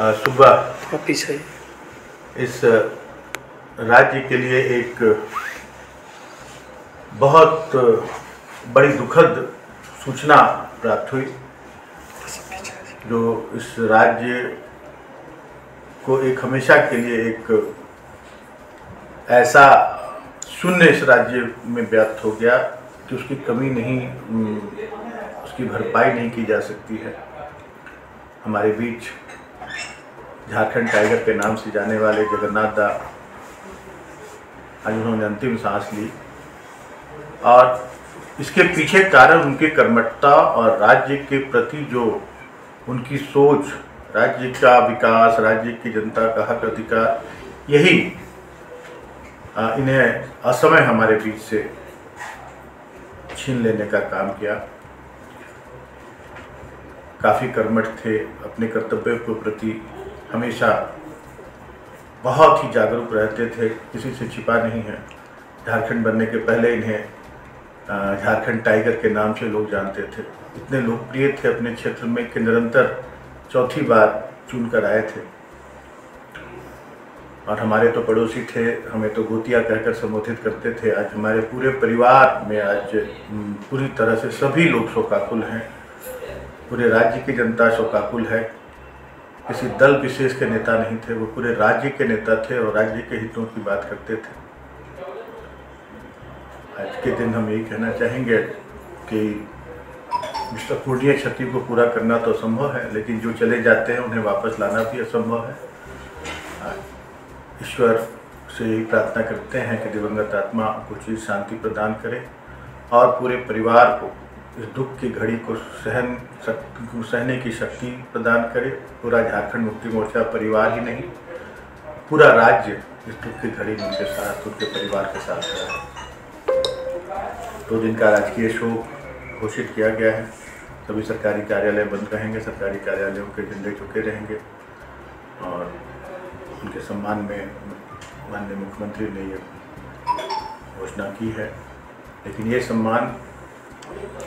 सुबह इस राज्य के लिए एक बहुत बड़ी दुखद सूचना प्राप्त हुई जो इस राज्य को एक हमेशा के लिए एक ऐसा शून्य इस राज्य में व्याप्त हो गया कि उसकी कमी नहीं उसकी भरपाई नहीं की जा सकती है। हमारे बीच झारखंड टाइगर के नाम से जाने वाले जगन्नाथ दा आज उन्होंने अंतिम सांस ली। और इसके पीछे कारण उनकी कर्मठता और राज्य के प्रति जो उनकी सोच, राज्य का विकास, राज्य की जनता का हक अधिकार, यही इन्हें असमय हमारे बीच से छीन लेने का काम किया। काफ़ी कर्मठ थे, अपने कर्तव्य के प्रति हमेशा बहुत ही जागरूक रहते थे। किसी से छिपा नहीं है। झारखंड बनने के पहले इन्हें झारखंड टाइगर के नाम से लोग जानते थे। इतने लोकप्रिय थे अपने क्षेत्र में कि निरंतर चौथी बार चुन कर आए थे। और हमारे तो पड़ोसी थे, हमें तो गोतिया कहकर संबोधित करते थे। आज हमारे पूरे परिवार में आज पूरी तरह से सभी लोग शोकाकुल हैं। पूरे राज्य की जनता शोकाकुल है। किसी दल विशेष के नेता नहीं थे, वो पूरे राज्य के नेता थे और राज्य के हितों की बात करते थे। आज के दिन हम यही कहना चाहेंगे कि मिस्टर पूर्णीय क्षति को पूरा करना तो असंभव है, लेकिन जो चले जाते हैं उन्हें वापस लाना भी असंभव है। ईश्वर से यही प्रार्थना करते हैं कि दिवंगत आत्मा को चीज़ शांति प्रदान करे और पूरे परिवार को इस दुख की घड़ी को सहन शक्ति को सहने की शक्ति प्रदान करे, पूरा झारखंड मुक्ति मोर्चा परिवार ही नहीं, पूरा राज्य इस दुख की घड़ी में उनके साथ उनके परिवार के साथ खड़ा है। दो दिन का राजकीय शोक घोषित किया गया है। सभी सरकारी कार्यालय बंद रहेंगे, सरकारी कार्यालयों के झंडे चुके रहेंगे और उनके सम्मान में माननीय मुख्यमंत्री ने ये घोषणा की है। लेकिन ये सम्मान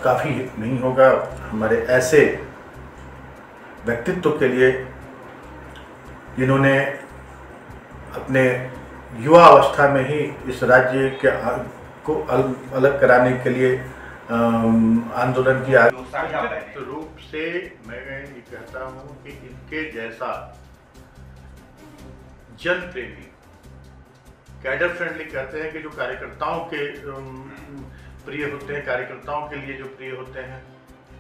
काफ़ी नहीं होगा। हमारे ऐसे व्यक्तित्व के लिए जिन्होंने अपने युवा अवस्था में ही इस राज्य के को अल, अलग कराने के लिए आंदोलन किया। निश्चित रूप से मैं ये कहता हूँ कि इनके जैसा जन प्रेमी कैडर फ्रेंडली कहते हैं कि जो कार्यकर्ताओं के प्रिय होते हैं, कार्यकर्ताओं के लिए जो प्रिय होते हैं।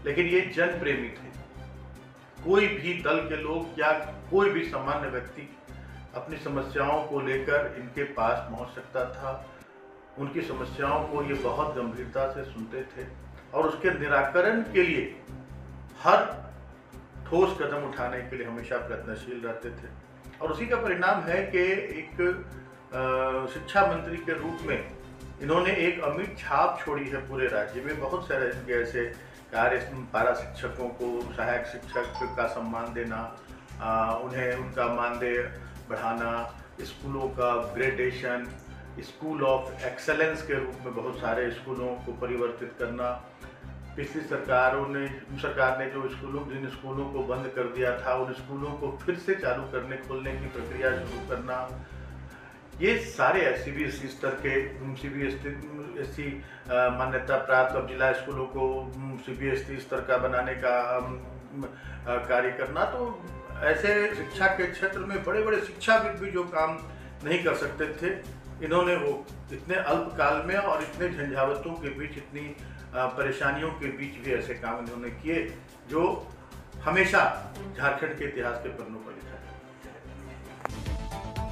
लेकिन ये जन प्रेमी थे। कोई भी दल के लोग या कोई भी सामान्य व्यक्ति अपनी समस्याओं को लेकर इनके पास पहुँच सकता था। उनकी समस्याओं को ये बहुत गंभीरता से सुनते थे और उसके निराकरण के लिए हर ठोस कदम उठाने के लिए हमेशा प्रयत्नशील रहते थे। और उसी का परिणाम है कि एक शिक्षा मंत्री के रूप में इन्होंने एक अमिट छाप छोड़ी है पूरे राज्य में। बहुत सारे ऐसे ऐसे कार्य पारा शिक्षकों को सहायक शिक्षक का सम्मान देना अ, उन्हें उनका मानदेय बढ़ाना स्कूलों का ग्रेडेशन स्कूल ऑफ़ एक्सेलेंस के रूप में बहुत सारे स्कूलों को परिवर्तित करना। पिछली सरकारों ने सरकार ने जो स्कूलों जिन स्कूलों को बंद कर दिया था उन स्कूलों को फिर से चालू करने खोलने की प्रक्रिया शुरू करना ये सारे सी बी एस ई स्तर के सी बी एस सी मान्यता प्राप्त अब जिला स्कूलों को सी बी एस ई स्तर का बनाने का कार्य करना तो ऐसे शिक्षा के क्षेत्र में बड़े बड़े शिक्षाविद भी जो काम नहीं कर सकते थे, इन्होंने वो इतने अल्प काल में और इतने झंझावतों के बीच, इतनी परेशानियों के बीच भी ऐसे काम इन्होंने किए, जो हमेशा झारखंड के इतिहास के पन्नों पर लिखा है।